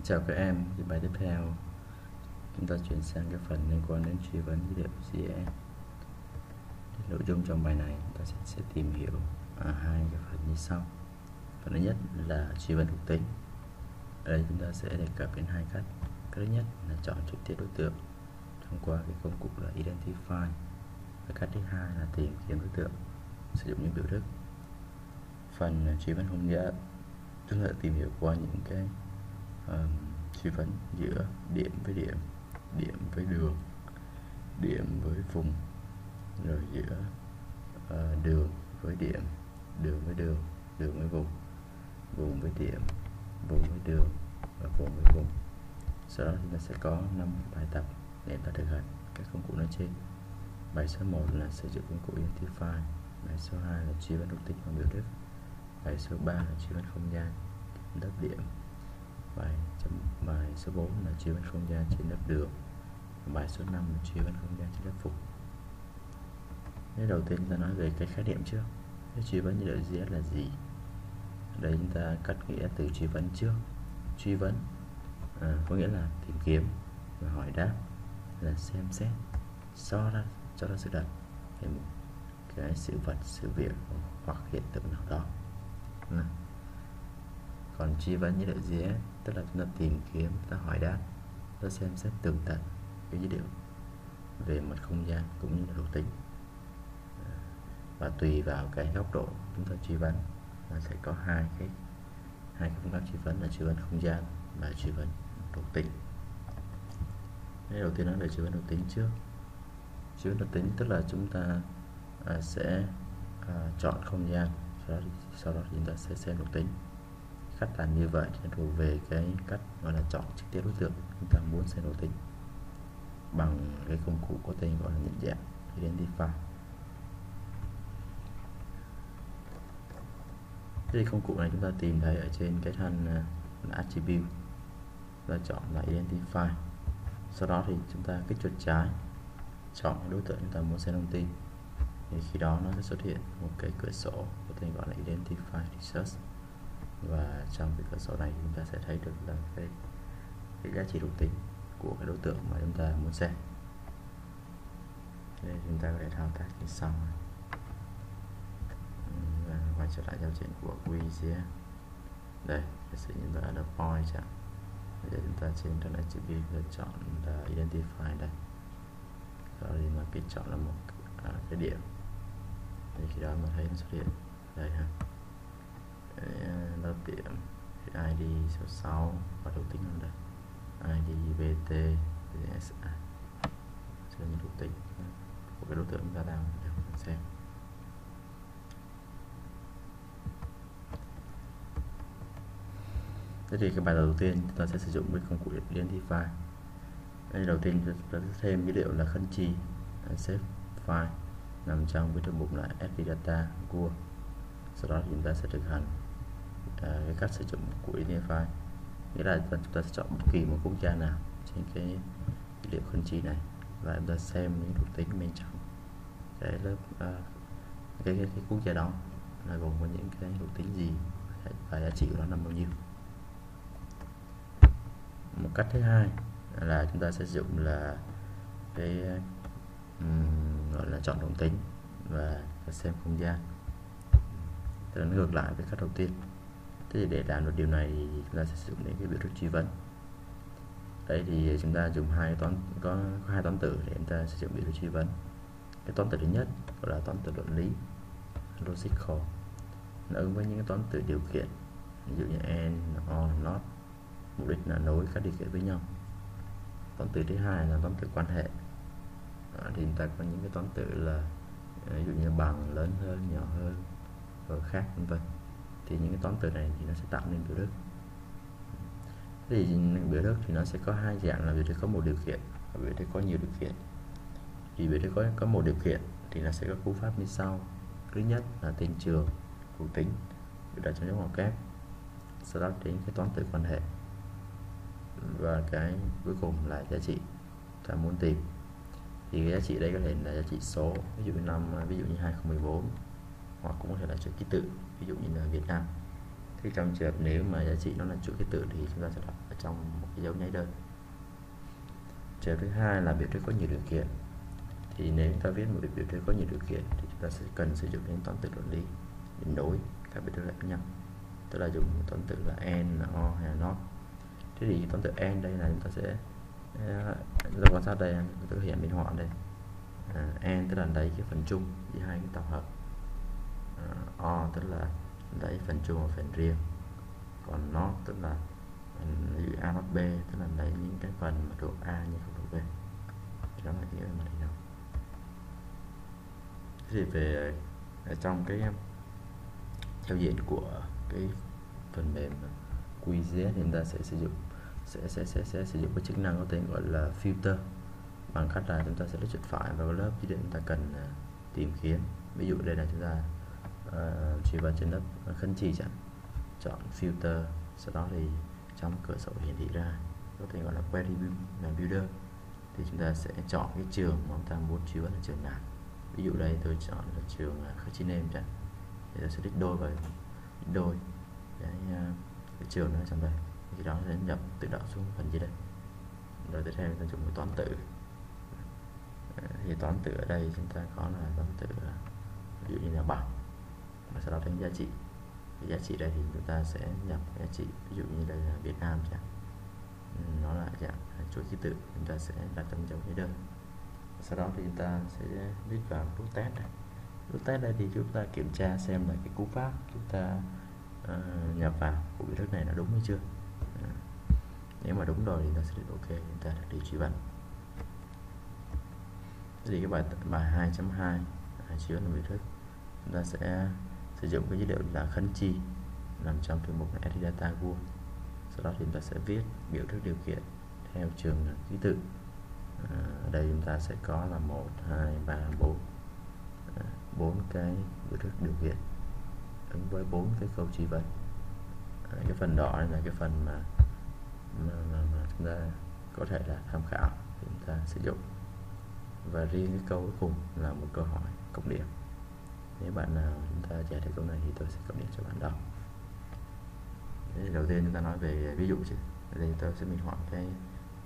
Chào các em, thì bài tiếp theo chúng ta chuyển sang cái phần liên quan đến truy vấn dữ liệu GE. Nội dung trong bài này chúng ta sẽ, sẽ tìm hiểu à, hai cái phần như sau. Phần thứ nhất là truy vấn thuộc tính. Ở đây chúng ta sẽ đề cập đến hai cách. Cái thứ nhất là chọn trực tiếp đối tượng thông qua cái công cụ là identify. Và cách thứ hai là tìm kiếm đối tượng sử dụng những biểu thức. Phần truy vấn không gian chúng ta tìm hiểu qua những cái um, suy vấn giữa điểm với điểm điểm với đường điểm với vùng rồi giữa uh, đường với điểm đường với đường đường với vùng vùng với điểm vùng với đường và vùng với vùng. Sau đó chúng ta sẽ có 5 bài tập để ta thực hành các công cụ nói trên. Bài số 1 là sử dụng công cụ identify bài số 2 là truy vấn độc tính bằng biểu thức bài số 3 là truy vấn không gian lớp điểm bài chấm bài số 4 là chia vấn không gian trên lớp đường bài số 5 là chia vấn không gian trên lớp phục. Thế đầu tiên ta nói về cái khái niệm trước. Cái truy vấn như liệu là gì? Đây chúng ta cắt nghĩa từ truy vấn trước. Truy vấn à, có nghĩa là tìm kiếm và hỏi đáp là xem xét so ra cho ra sự thật về một cái sự vật sự việc hoặc hiện tượng nào đó. Còn truy vấn dữ liệu GS tức là chúng ta tìm kiếm ta hỏi đáp ta xem xét tường tận cái dữ liệu về mặt không gian cũng như là thuộc tính. Và tùy vào cái góc độ chúng ta truy vấn là sẽ có hai cái hai cái phương pháp truy vấn là truy vấn không gian và truy vấn thuộc tính. Cái đầu tiên nói về truy vấn thuộc tính trước. Truy vấn thuộc tính tức là chúng ta à, sẽ à, chọn không gian sau đó, sau đó chúng ta sẽ xem thuộc tính cách làm như vậy sẽ thuộc về cái cách gọi là chọn trực tiếp đối tượng. Chúng ta muốn xem thuộc tính bằng cái công cụ có tên gọi là nhận dạng identify. Thì công cụ này chúng ta tìm thấy ở trên cái thanh à, attribute. Ta chọn là identify. Sau đó thì chúng ta kích chuột trái, chọn đối tượng chúng ta muốn xem thông tin. Thì khi đó nó sẽ xuất hiện một cái cửa sổ có tên gọi là identify research và trong cái cửa sổ này chúng ta sẽ thấy được là cái cái giá trị thuộc tính của cái đối tượng mà chúng ta muốn xem. Đây chúng ta có thể thao tác như sau và quay trở lại giao diện của Wizia đây giả sử như ta là point chẳng bây giờ chúng ta trên trang HTTP lựa chọn là identify đây. Sau đó thì mà kích chọn là một à, cái điểm. Thì khi đó mà thấy nó xuất hiện. Đây ha lớp điểm ID số 6 và thuộc tính là đây. ID VT VSA sẽ như thuộc tính ờ, của cái đối tượng chúng ta đang xem. Thế thì cái bài đầu tiên chúng ta sẽ sử dụng với công cụ identify. Đây đầu tiên chúng ta sẽ thêm dữ liệu là khân chi ờ, save file nằm trong cái thư mục là fd data của sau đó chúng ta sẽ thực hành. Ờ, à, cái cách sử dụng của identify nghĩa là chúng ta sẽ chọn bất kỳ một quốc gia nào trên cái dữ liệu khung chi này. Và chúng ta xem những thuộc tính bên trong cái lớp à, cái, cái, cái quốc gia đó là gồm có những cái thuộc tính gì và giá trị của nó nằm bao nhiêu. Một cách thứ hai là chúng ta sẽ sử dụng là cái um, gọi là chọn đồng tính và xem không gian. Tức là ngược lại với cách đầu tiên thế thì để làm được điều này thì chúng ta sẽ sử dụng đến cái biểu thức truy vấn. Đây thì chúng ta dùng hai toán có, có hai toán tử để chúng ta sử dụng biểu thức truy vấn. Cái toán tử thứ nhất gọi là toán tử luận lý logical nó ứng với những cái toán tử điều kiện ví dụ như and or not mục đích là nối các điều kiện với nhau. Toán tử thứ hai là toán tử quan hệ. À, thì chúng ta có những cái toán tử là ví dụ như bằng lớn hơn nhỏ hơn và khác vân vân thì những cái toán tử này thì nó sẽ tạo nên biểu thức thì biểu thức thì nó sẽ có hai dạng là biểu thức có một điều kiện và biểu thức có nhiều điều kiện. Thì biểu thức có có một điều kiện thì nó sẽ có cú pháp như sau. Thứ nhất là tên trường thuộc tính được đặt trong dấu ngoặc kép. Sau đó đến cái toán tử quan hệ. Và cái cuối cùng là giá trị, ta muốn tìm. Thì cái giá trị đây có thể là giá trị số, ví dụ như năm, ví dụ như 2014 hoặc cũng có thể là chữ ký tự ví dụ như là Việt Nam. Thì trong trường hợp nếu mà giá trị nó là chuỗi ký tự thì chúng ta sẽ đặt ở trong một cái dấu nháy đơn. Trường hợp thứ hai là biểu thức có nhiều điều kiện. Thì nếu chúng ta viết một biểu thức có nhiều điều kiện thì chúng ta sẽ cần sử dụng đến toán tự luận lý để nối các biểu thức lại với nhau. Tức là dùng toán tự là n là o hay là not. Thế thì toán tự n đây là chúng ta sẽ ờ, chúng ta quan sát đây chúng ta hiện minh họa đây. À, n tức là lấy cái phần chung giữa hai cái tập hợp o tức là lấy phần chung và phần riêng. Còn nó, tức là ừ, ví dụ a not b, tức là lấy những cái phần mà thuộc a nhưng không thuộc b. Thì đó là nghĩa mà hình học thì về, ở trong cái giao diện của cái phần mềm QGIS thì chúng ta sẽ sử dụng, sẽ sẽ sẽ sẽ sử dụng cái chức năng có tên gọi là filter. Bằng cách là chúng ta sẽ chuột phải vào lớp, chỉ định chúng ta cần à, tìm kiếm. Ví dụ đây là chúng ta Ờ, uh, truy vào trên lớp ờ, khấn chỉ chẳng chọn filter sau đó thì trong cửa sổ hiển thị ra có thể gọi là query builder. Thì chúng ta sẽ chọn cái trường mà chúng ta muốn truy vấn là trường nào. Ví dụ đây tôi chọn là trường ờ, khởi chi nêm chẳng. Thì tôi sẽ đích đôi vào đích đôi. Cái, uh, cái trường nó trong đây. Thì đó sẽ nhập tự động xuống phần dưới đây. Rồi tiếp theo chúng ta dùng toán tử thì toán tử ở đây chúng ta có là toán tử ví dụ như là bằng và sau đó đánh giá trị. Cái giá trị đây thì chúng ta sẽ nhập giá trị ví dụ như đây là Việt Nam chẳng nó là dạng chuỗi ký tự chúng ta sẽ đặt trong dấu nháy đơn. Sau đó thì chúng ta sẽ viết vào nút test này. Nút test đây thì chúng ta kiểm tra xem là cái cú pháp chúng ta uh, nhập vào của biểu thức này là đúng hay chưa. À. nếu mà đúng rồi thì ta sẽ được ok chúng ta đặt đi truy vấn thì cái bài bài 2.2 truy vấn biểu thức. Chúng ta sẽ sử dụng cái dữ liệu là khấn chi nằm trong thư mục là data vua. Sau đó thì chúng ta sẽ viết biểu thức điều kiện theo trường ký tự. À, ở đây chúng ta sẽ có là 1 2 3 4 bốn cái biểu thức điều kiện ứng với bốn cái câu chỉ vấn à, cái phần đỏ này là cái phần mà mà, mà, mà chúng ta có thể là tham khảo chúng ta sử dụng. Và riêng cái câu cuối cùng là một câu hỏi cộng điểm nếu bạn nào chúng ta trả được câu này thì tôi sẽ cập nhật cho bạn đọc. Thế đầu tiên chúng ta nói về ví dụ chứ. Đây chúng tôi sẽ minh họa cái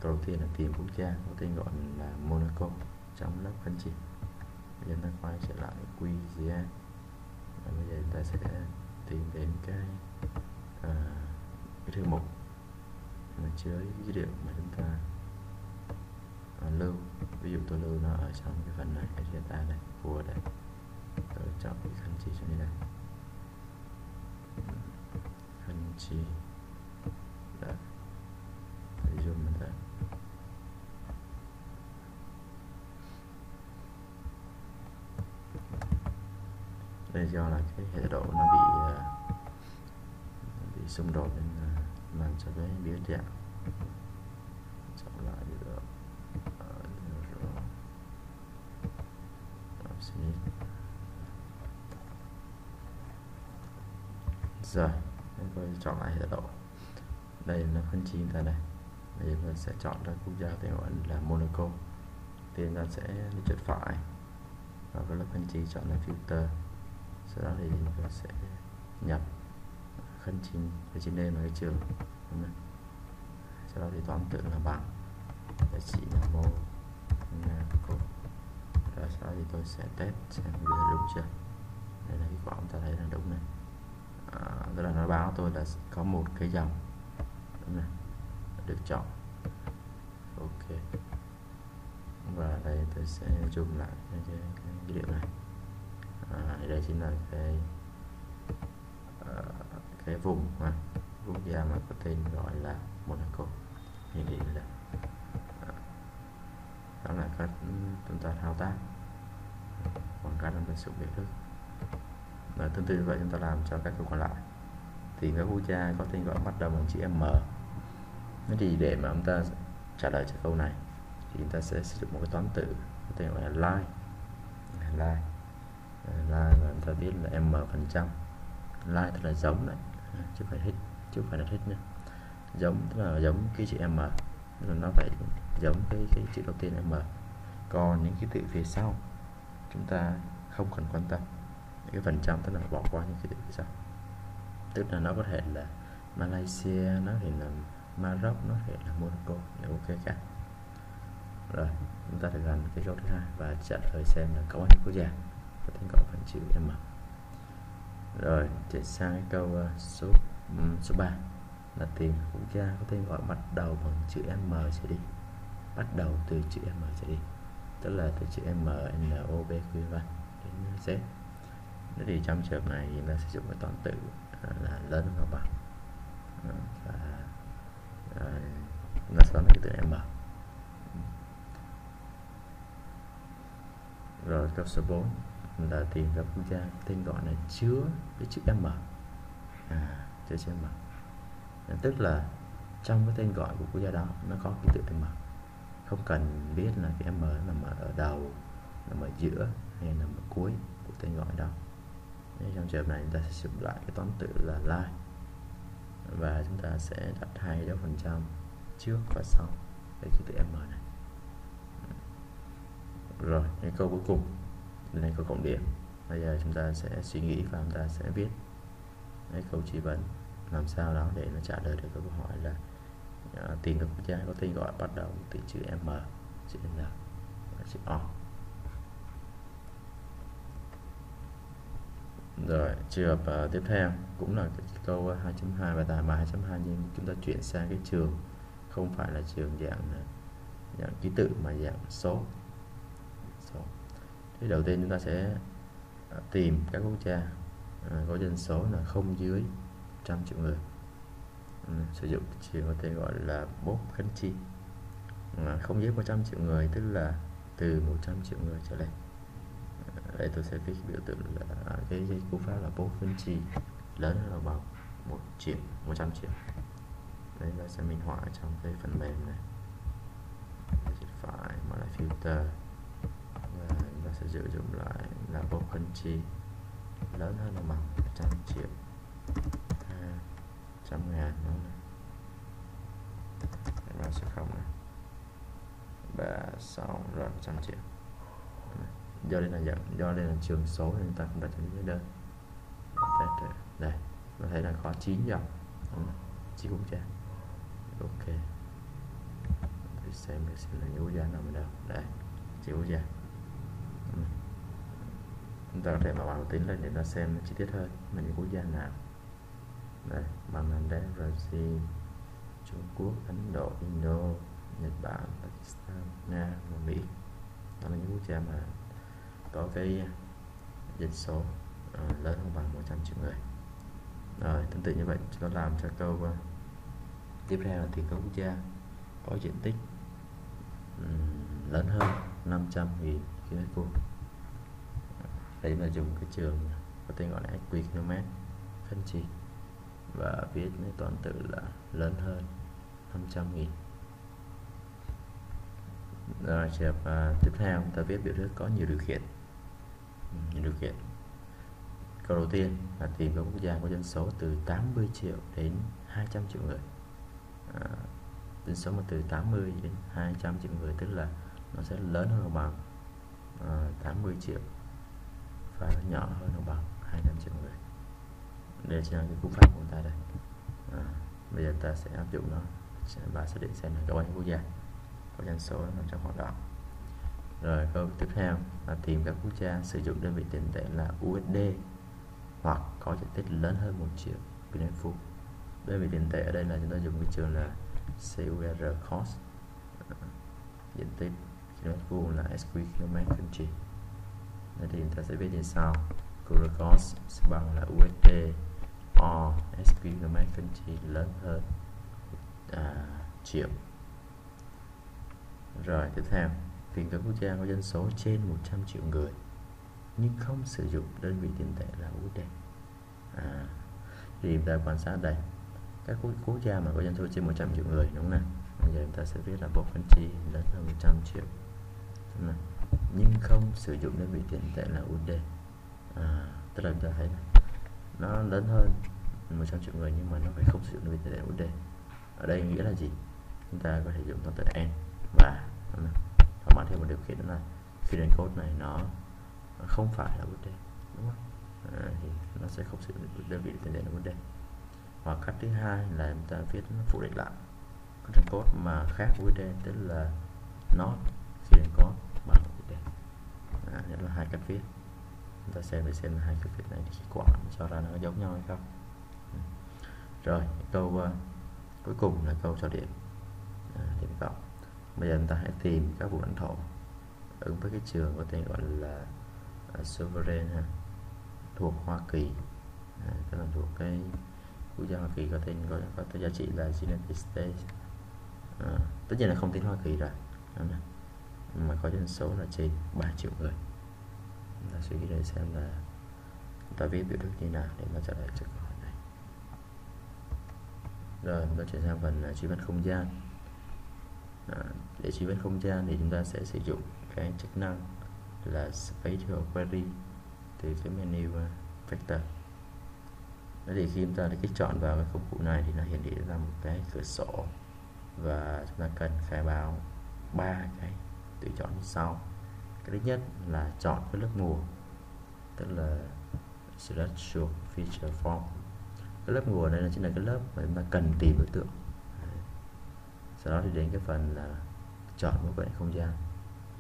câu đầu tiên là tìm quốc gia có tên gọi là Monaco trong lớp phân chỉ bây giờ ta quay trở lại QGIS và bây giờ chúng ta sẽ tìm đến cái à, cái thư mục mà chứa dữ liệu mà chúng ta à, lưu. Ví dụ tôi lưu nó ở trong cái phần này cái data này của đây tôi chọn cái khăn chỉ cho này khăn chỉ. Đấy zoom mình đây. Đây do là cái hệ độ nó bị uh, bị xung đột nên uh, làm cho cái biến dạng chọn lại được rồi tôi chọn lại hệ độ. Đây là phân chi ta đây. Bây giờ mình sẽ chọn ra quốc gia tên gọi là Monaco. Thì ta sẽ đi chuột phải. Và với lớp phân chi chọn là filter. Sau đó thì mình sẽ nhập khân trình ở trên đây là cái trường. Sau đó thì toán tượng là bằng giá trị là mô cô rồi sau đó thì tôi sẽ test xem bây giờ đúng chưa? Đây là kết quả chúng ta thấy là đúng này tức là nó báo tôi là có một cái dòng. Đúng này được chọn. Ok. Và đây tôi sẽ zoom lại cái, cái, cái dữ liệu này. À, đây chính là cái uh, cái vùng mà quốc gia mà có tên gọi là Monaco. Như vậy là à, đó là cách chúng ta thao tác. Bằng cách chúng ta sử dụng biểu thức và tương tự như vậy chúng ta làm cho các cơ còn lại thì các quốc gia có tên gọi bắt đầu bằng chữ M. Thế thì để mà chúng ta trả lời cho câu này thì chúng ta sẽ sử dụng một cái toán tử có tên gọi là line line line và chúng ta biết là m phần trăm. Line tức là giống này chứ phải hết, chứ phải là hết nhé. Giống tức là giống cái chữ m. Tức là nó phải giống cái cái chữ đầu tiên m. Còn những cái tự phía sau chúng ta không cần quan tâm. Cái phần trăm tức là bỏ qua những cái tự phía sau tức là nó có thể là Malaysia nó thì là Maroc nó thể là Monaco dạ, ok cả. Rồi chúng ta thực hành cái câu thứ hai và trả lời xem là có bao quốc gia. Có tên gọi phần chữ M rồi chuyển sang cái câu uh, số um, số 3 là tìm quốc gia có tên gọi bắt đầu bằng chữ M trở đi. Bắt đầu từ chữ M trở đi. Tức là từ chữ M N O B Q v đến Z thế thì trong trường hợp này chúng ta sử dụng cái toàn tử là lớn hơn bằng. Ừ, và à, nó sẽ cái từ M rồi câu số 4 là tìm các quốc gia, tên gọi này chứa cái chữ M à chứa chữ M à, tức là trong cái tên gọi của quốc gia đó, nó có cái từ M không cần biết là cái M nằm ở đầu nằm ở giữa hay nằm ở cuối của tên gọi đó. Trong trường hợp này chúng ta sẽ sử dụng lại cái toán tự là line. Và chúng ta sẽ đặt hai dấu phần trăm trước và sau. Cái chữ tự M này. Rồi cái câu cuối cùng. Là câu cộng điểm. Bây giờ chúng ta sẽ suy nghĩ và chúng ta sẽ viết cái câu chỉ vấn. Làm sao đó để nó trả lời được câu hỏi là à, uh, tìm được quốc gia có tên gọi bắt đầu từ chữ M chữ N chữ O. rồi trường hợp uh, tiếp theo. Cũng là cái câu 2.2 và tài bài 2.2 nhưng chúng ta chuyển sang cái trường không phải là trường dạng à, dạng ký tự mà dạng số. Số. Thì đầu tiên chúng ta sẽ à, tìm các quốc gia à, có dân số là không dưới trăm triệu người. Ừ, sử dụng trường có thể gọi là bốt khánh chi à, không dưới 100 triệu người tức là từ 100 triệu người trở lên đây tôi sẽ viết biểu tượng là à, cái, cái cú pháp là bốt phân chi lớn hơn là bằng một triệu 100 triệu đây là sẽ minh họa trong cái phần mềm này. Phải mở lại filter. Và chúng ta sẽ sử dụng lại là bốt phân chi lớn hơn là bằng 100 triệu à, trăm ngàn nữa và số không này ba sáu rồi trăm triệu do đây là dạng do đây là trường số nên ta không đặt cho những đơn. Đây có thể là có 9 dòng chín quốc gia ok. Để xem để xem là những quốc gia nào mình đâu. Đây chín quốc gia chúng ta có thể mở bảng tính lên để ta xem chi tiết hơn là những quốc gia nào. Đây Bangladesh, Brazil, Trung Quốc, Ấn Độ, Indo, Nhật Bản, Pakistan, Nga và Mỹ. Đó là những quốc gia mà có cái à, dân số uh, lớn hơn bằng 100 triệu người. Rồi tương tự như vậy chúng ta làm cho câu uh, tiếp theo là tìm các quốc gia có diện tích um, lớn hơn 500 nghìn km vuông. Đây là dùng cái trường có tên gọi là SQ km phân chia và viết với toàn tự là lớn hơn 500 nghìn. Rồi trường hợp tiếp theo ta viết biểu thức có nhiều điều kiện những điều kiện. Câu đầu tiên là tìm các quốc gia có dân số từ 80 triệu đến 200 triệu người. À, dân số mà từ 80 đến 200 triệu người tức là nó sẽ lớn hơn đồng bằng. À, 80 triệu và nó nhỏ hơn đồng bằng 200 triệu người. Đây chính là cái cú pháp của ta đây. À, bây giờ ta sẽ áp dụng nó và xác định xem là có bao nhiêu quốc gia có dân số nằm trong khoảng đó rồi câu tiếp theo là tìm các quốc gia sử dụng đơn vị tiền tệ là USD hoặc có diện tích lớn hơn 1 triệu km vuông đơn vị tiền tệ ở đây là chúng ta dùng cái trường là CUR cost ờ, diện tích km vuông là SQ km country Đây thì chúng ta sẽ viết như sau CUR cost bằng là USD O SQ km country lớn hơn à, triệu. Rồi tiếp theo tìm các quốc gia có dân số trên 100 triệu người nhưng không sử dụng đơn vị tiền tệ là USD à, thì chúng ta quan sát đây. Các quốc gia mà có dân số trên 100 triệu người đúng không nào? Bây giờ chúng ta sẽ viết là bộ phân chi lớn hơn 100 triệu. Đúng không? nhưng không sử dụng đơn vị tiền tệ là USD à, tức là chúng ta thấy này nó lớn hơn 100 triệu người nhưng mà nó phải không sử dụng đơn vị tiền tệ USD ở đây nghĩa là gì? Chúng ta có thể dùng toán tử n và thỏa mãn thêm một điều kiện đó là khi đến code này nó không phải là USD đúng không? À, thì nó sẽ không sử dụng đơn vị tiền tệ là vấn đề. hoặc cách thứ hai là chúng ta viết nó phủ định lại. Content code mà khác với đề tức là nó khi đến code bằng vấn đề. à, đây là hai cách viết. Chúng ta xem để xem là hai cách viết này thì kết quả cho ra nó giống nhau hay không. Ừ. Rồi câu uh, cuối cùng là câu cho điểm. À, điểm cộng bây giờ chúng ta hãy tìm các vùng lãnh thổ ứng với cái trường có tên gọi là uh, sovereign ha thuộc Hoa Kỳ. À, tức là thuộc cái quốc gia Hoa Kỳ có tên có có tên giá trị là United States. À, tất nhiên là không tính Hoa Kỳ rồi mà có dân số là trên 3 triệu người. Chúng ta suy nghĩ để xem là chúng ta viết biểu thức như nào để mà trả lời cho câu hỏi này. Rồi chúng ta chuyển sang phần à, truy vấn không gian à, để truy vết không gian thì chúng ta sẽ sử dụng cái chức năng là spatial query từ cái menu ờ, vector. Thế thì khi chúng ta đã kích chọn vào cái công cụ này thì nó hiển thị ra một cái cửa sổ và chúng ta cần khai báo ba cái tùy chọn như sau. Cái thứ nhất là chọn cái lớp mùa tức là selection feature form. Cái lớp mùa này là chính là cái lớp mà chúng ta cần tìm đối tượng sau đó thì đến cái phần là chọn mối quan hệ không gian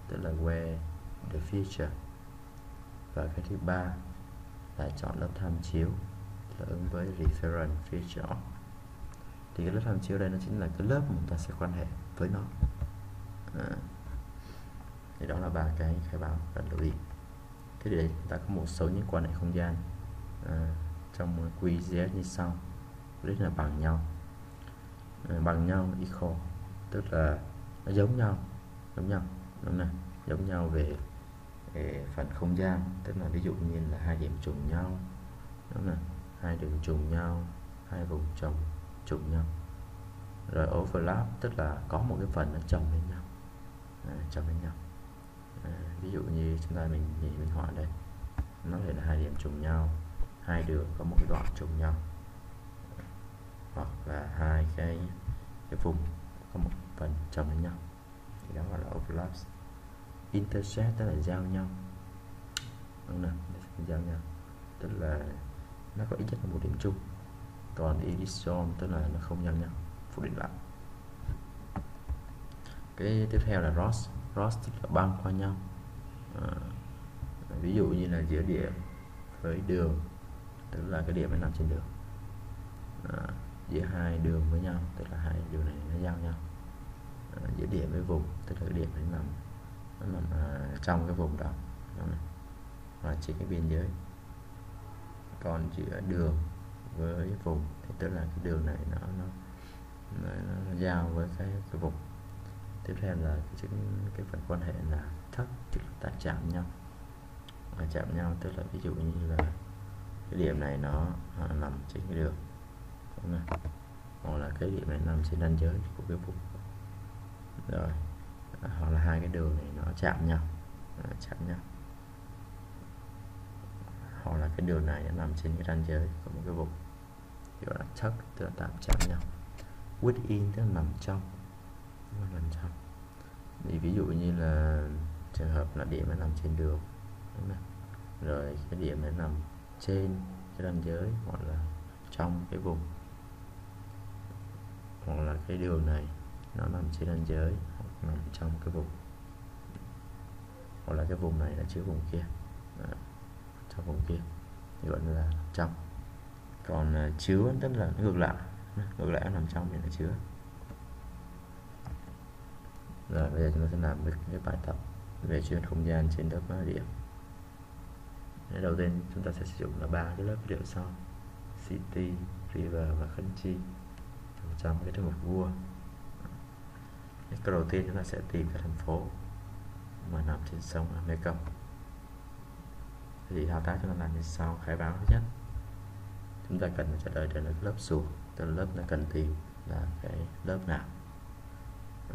tức là where the feature và cái thứ ba là chọn lớp tham chiếu là ứng với reference feature. Thì cái lớp tham chiếu đây nó chính là cái lớp mà chúng ta sẽ quan hệ với nó. À. thì đó là ba cái khai báo cần lưu ý. Thế thì chúng ta có một số những quan hệ không gian à, trong QGIS như sau. Rất là bằng nhau. À, bằng nhau equal tức là nó giống nhau giống nhau. Đúng này giống nhau về về phần không gian. Tức là ví dụ như là hai điểm trùng nhau. Đúng này hai đường trùng nhau hai vùng trồng trùng nhau. Rồi overlap tức là có một cái phần nó chồng lên nhau. À, chồng lên nhau. À, ví dụ như chúng ta mình nhìn minh họa đây. Nó thể là hai điểm trùng nhau. Hai đường có một cái đoạn trùng nhau. Hoặc là hai cái cái vùng có một phần chồng lên nhau. Thì đó gọi là overlaps. Intersect tức là giao nhau. Đúng không giao nhau. Tức là nó có ít nhất là một điểm chung. Còn edison tức là nó không giao nhau. Phủ định lại. Cái tiếp theo là Ross. Ross tức là băng qua nhau. À, ví dụ như là giữa điểm với đường tức là cái điểm nó nằm trên đường. À, giữa hai đường với nhau tức là hai đường này nó giao nhau giữa điểm với vùng tức là cái điểm nó nằm nó nằm à, trong cái vùng đó. Và trên cái biên giới còn giữa đường với vùng thì tức là cái đường này nó nó, nó, nó giao với cái cái vùng. Tiếp theo là cái, cái phần quan hệ là thấp tức là ta chạm nhau. Và chạm nhau tức là ví dụ như là cái điểm này nó à, nằm trên cái đường. Đúng không? hoặc là cái điểm này nằm trên ranh giới của cái vùng rồi. À, hoặc là hai cái đường này nó chạm nhau. À, chạm nhau. Hoặc là cái đường này nó nằm trên cái ranh giới của một cái vùng. Gọi là chất tức là tạm chạm nhau. Within tức là nằm trong. Nằm trong. Thì ví dụ như là trường hợp là điểm nó nằm trên đường đúng không? rồi cái điểm nó nằm trên cái ranh giới hoặc là trong cái vùng. Hoặc là cái đường này nó nằm trên ranh giới hoặc nằm trong cái vùng. Hoặc là cái vùng này là chứa vùng kia. Đó trong vùng kia. Thì gọi là trong. Còn uh, chứa tức là ngược lại. Ngược lại nằm trong thì là chứa. Rồi bây giờ chúng ta sẽ làm cái bài tập về chuyên không gian trên lớp điểm đầu tiên chúng ta sẽ sử dụng là ba cái lớp liệu sau. City river và khấn chi. Trong cái thư mục vua cái đầu tiên chúng ta sẽ tìm cái thành phố mà nằm trên sông Mekong. Thì thao tác chúng ta làm như sau khai báo thứ nhất. Chúng ta cần trả lời được lớp xuống, tức là lớp là cần tìm là cái lớp nào.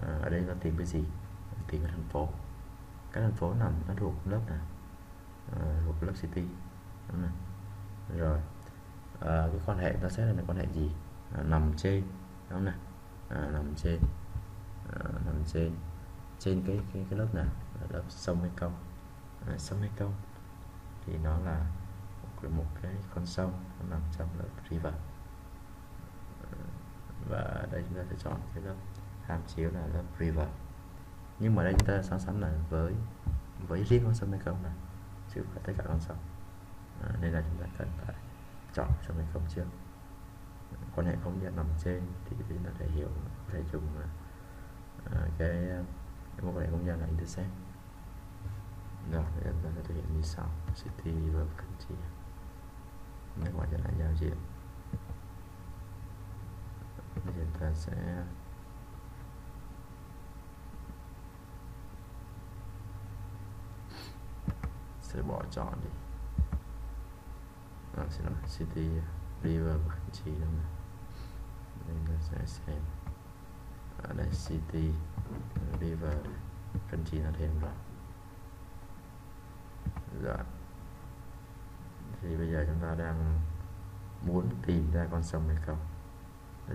À, ở đây nó tìm cái gì? Tìm cái thành phố. Cái thành phố nằm nó thuộc lớp nào? À, thuộc lớp city. Đúng không? rồi. À, cái quan hệ ta sẽ là quan hệ gì? À, nằm trên đúng không à, nằm trên nằm trên trên cái cái cái lớp nào? Là lớp sông Mekong. À, sông Mekong thì nó là một, một cái con sông nó nằm trong lớp river. Và đây chúng ta sẽ chọn cái lớp hàm chiếu là lớp river. Nhưng mà đây chúng ta so sánh là với với riêng con sông Mekong này chứ không phải tất cả con sông. À, nên là chúng ta cần phải chọn sông Mekong trước. Quan hệ không gian nằm trên thì chúng ta thể hiểu có thể dùng là Ờ, cái, cái mối quan hệ không gian là intersect rồi chúng ta sẽ thực hiện như sau. City và country nếu gọi cho lại giao diện. Bây giờ ta sẽ sẽ bỏ chọn đi. Rồi xin lỗi. City river và country đâu này nên ta sẽ xem ở đây, city, river country nó thêm rồi. Rồi thì bây giờ chúng ta đang muốn tìm ra con sông hay không?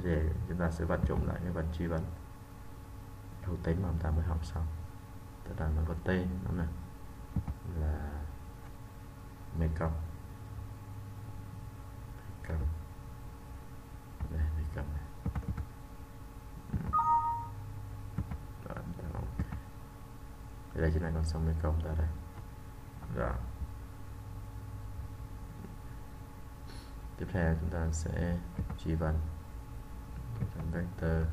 Thì chúng ta sẽ vận dụng lại cái phần truy vấn đầu tính mà chúng ta mới học xong. Tức là nó có tên nó là là Mekong. Mekong. Đây, Mekong này Rồi, okay đây chính là con sông Mekong ta đây. Rồi tiếp theo chúng ta sẽ truy vấn. Chọn vector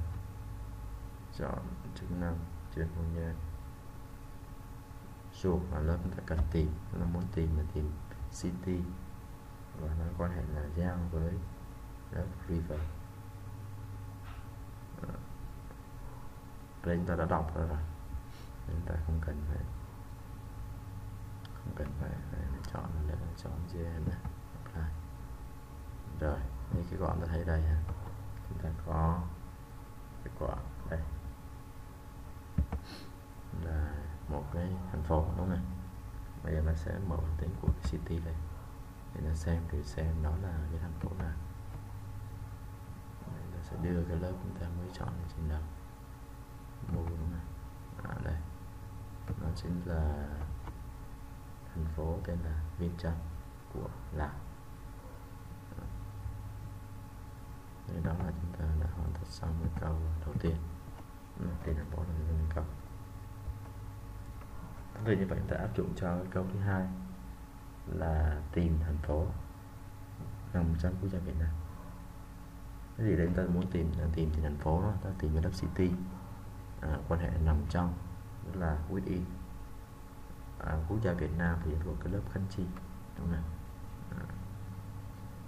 chọn chức năng chuyển không gian. Chuột là lớp chúng ta cần tìm. Chúng ta muốn tìm là tìm city. Và nó quan hệ là giao với lớp river. Dạ. Đây chúng ta đã đọc rồi chúng ta không cần phải không cần phải, phải, phải chọn là chọn GM này apply. Rồi như cái gọn ta thấy đây ha chúng ta có cái quả đây. Là một cái thành phố đúng không bây giờ mình sẽ mở bản tính của cái city này để nó xem thử xem nó là cái thành phố nào. Nó sẽ đưa cái lớp chúng ta mới chọn trên đầu. Mua đúng không à, đây nó chính là thành phố tên là Viên Trăng của Lào. Đây đó là chúng ta đã hoàn tất xong cái câu đầu tiên. Ừ, Tiền thành phố là những câu. Tương tự như vậy chúng ta áp dụng cho cái câu thứ hai là tìm thành phố nằm trong quốc gia Việt Nam. Cái gì đây chúng ta muốn tìm là tìm thì thành phố đó ta tìm cái đất city. À, quan hệ nằm trong đó là within à, quốc gia Việt Nam thì thuộc cái lớp khánh chi đúng không à,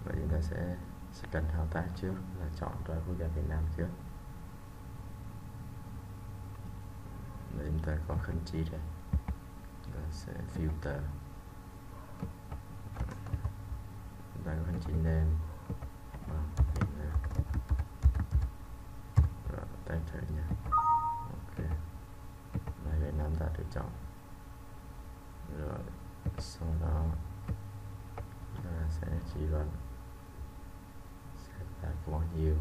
vậy chúng ta sẽ sẽ cần thao tác trước là chọn ra quốc gia Việt Nam trước. Để chúng ta có khánh chi đây. Chúng ta sẽ filter. Chúng ta có khánh chi name. Vâng, Bằng Việt Nam rồi thử nha. Việt Nam chọn rồi sau đó ta sẽ chỉ luận xem là có bao nhiêu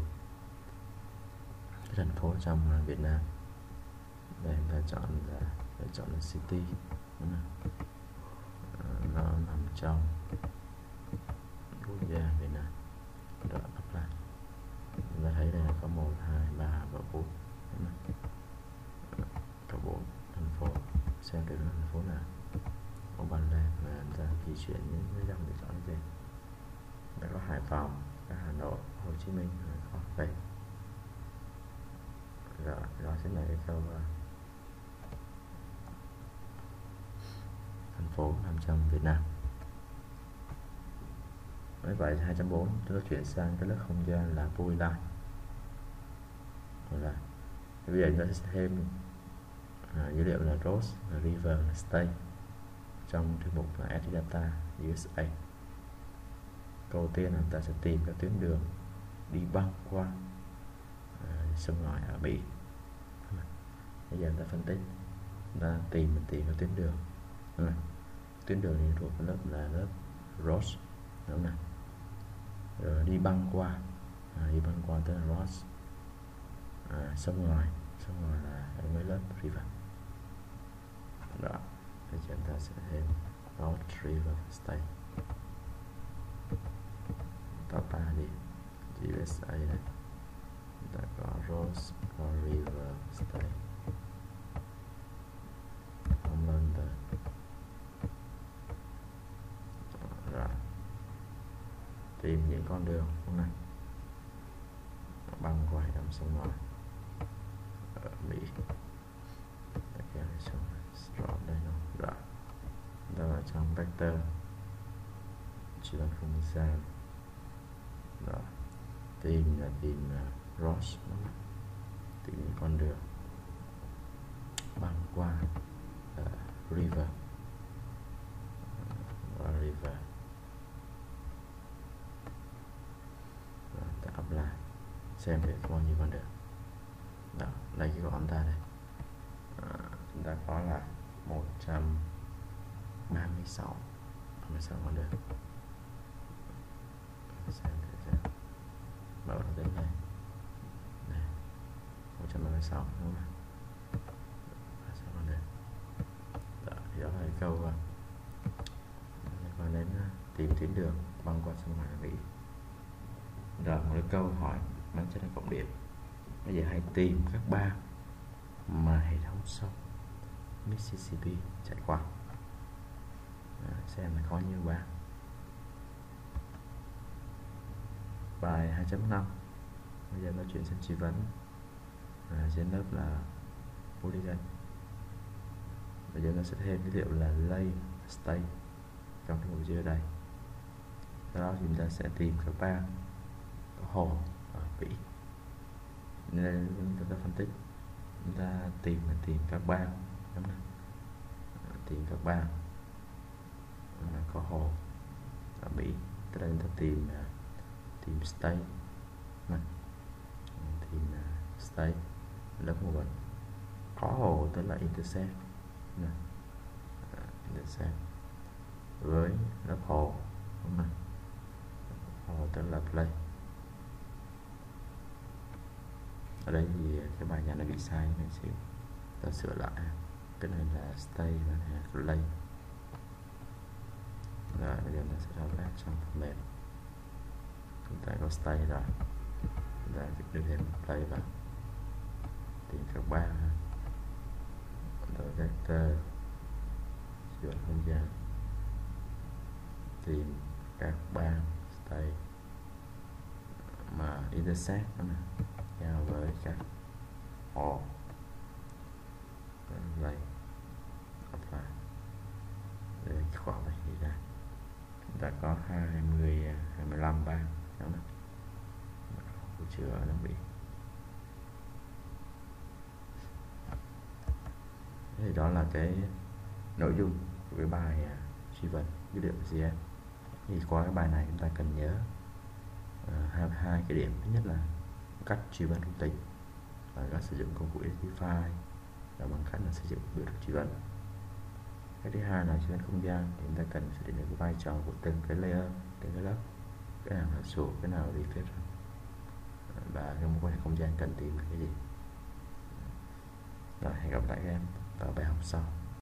cái thành phố trong Việt Nam đây ta chọn là để chọn là city đúng không? À, nó nằm trong quốc gia Việt Nam rồi apply chúng ta thấy đây là có một hai ba và bốn không bốn thành phố xem được là thành phố nào. Có bàn lên và chúng ta di chuyển những cái dòng để chọn gì đã có Hải Phòng có Hà Nội Hồ Chí Minh có đây rồi nó sẽ là cái câu uh, thành phố nằm trong Việt Nam. Với vậy 2.4 tôi chuyển sang cái lớp không gian là vui rồi là bây giờ chúng ta sẽ thêm à, dữ liệu là Rose, là River, là State trong thư mục là Edit Data USA câu tiên là ta sẽ tìm các tuyến đường đi băng qua à, sông ngòi ở Mỹ. Bây giờ ta phân tích ta tìm mình tìm các tuyến đường. Đúng không? tuyến đường này thuộc lớp là lớp Ross. Đúng không rồi đi băng qua à, đi băng qua tới là Ross. À, sông ngòi sông ngòi là ở mấy lớp river đó. Bây giờ chúng ta sẽ thêm North River State. Tata đi. USA đây chúng ta có rose và river state, không lên tới rồi tìm những con đường hôm nay băng qua hệ thống sông ngòi ở Mỹ ta kéo lên xuống drop đây luôn rồi vector chỉ là không gian. Đó. Tìm là tìm uh, Ross tìm những con đường. Băng qua uh, river. Qua river. Rồi ta apply xem để có bao nhiêu con đường. Đó lấy cái gọn ta đây. À, chúng ta có là 136 36 con đường xem thử xem mở nó đến đây. Này 136 đúng không sao con đường. Đó, thì đó là câu à, liên quan đến à, tìm tuyến đường băng qua sông Hoàng Mỹ rồi một cái câu hỏi mang chất là cộng điểm bây giờ hãy tìm các ba mà hệ thống sông Mississippi chạy qua xem là có nhiêu bang bài 2.5 bây giờ nói chuyện sang truy vấn. À, trên lớp là polygon bây giờ nó sẽ thêm cái liệu là lay stay trong cái mục dưới đây. Sau đó chúng ta sẽ tìm các bang có hồ ở Mỹ nên chúng ta phân tích. Chúng ta tìm là tìm các bang đúng không? tìm các bang là có hồ ở Mỹ tức ta tìm à, tìm state này. tìm à, stay, lớp một có hồ tức là intersect này. À, intersect với lớp hồ, đúng không? hồ tức là play. Ở đây thì cái bài nhạc này bị sai một xíu. Ta sửa lại cái này là stay và này là play rồi bây giờ mình sẽ thao tác trong phần mềm. Chúng ta có stay rồi chúng ta đưa thêm play vào. Tìm các ba. Vector. Chuyển không gian. Tìm các bang, stay. Mà intersect đó nè. Giao với các hồ đây. Apply. Để khoảng này đi ra chúng ta có 20 25 bang đúng không? Của chữa nó bị thì đó là cái nội dung của cái bài à, truy vấn dữ liệu GM. Thì qua cái bài này chúng ta cần nhớ uh, hai, hai cái điểm. Thứ nhất là cách truy vấn thông tin và cách sử dụng công cụ Identify là bằng cách là sử dụng biểu thức truy vấn cái thứ hai là trên không gian thì chúng ta cần xác định được cái vai trò của từng cái layer, từng cái lớp. Cái nào là sổ, cái nào là refresh và cái mối quan hệ không gian cần tìm là cái gì. Rồi, hẹn gặp lại các em ở bài học sau.